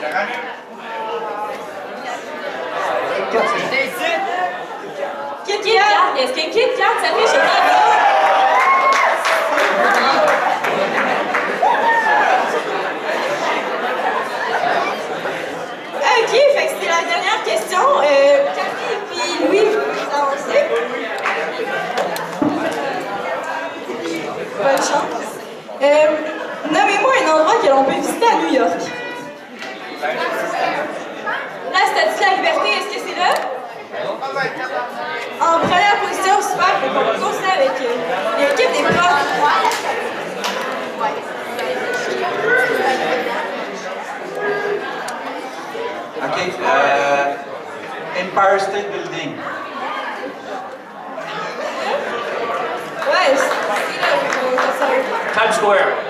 Kit Kat, est-ce que Kit Kat s'affiche au tableau? Ok, fait que c'était la dernière question. Euh, et puis Louis, vous avancez. Bonne chance. Euh, Nommez-moi un endroit que l'on peut visiter à New York. La Statue de la Liberté, est-ce que c'est là? En première position, super, va continuer avec euh, l'équipe des profs. OK. Euh, Empire State Building. Ouais, c'est là. Times Square.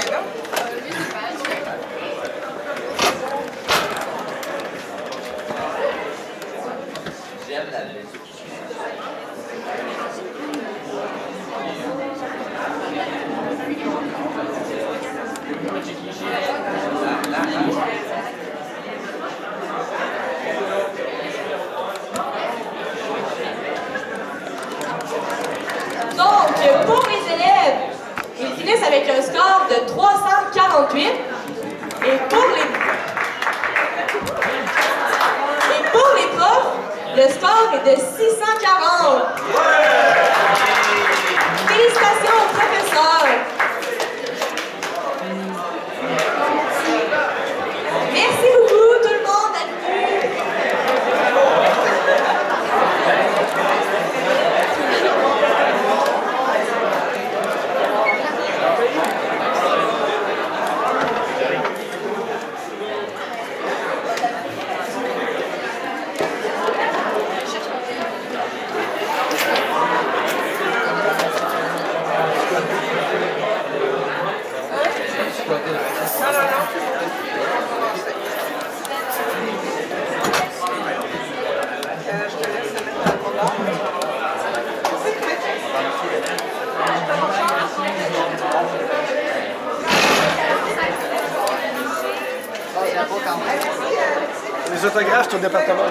Donc, pour les élèves, ils finissent avec un score de 348. Et pour les... Et pour les profs, le score est de 640. Félicitations aux professeurs. Les autographes, c'est département.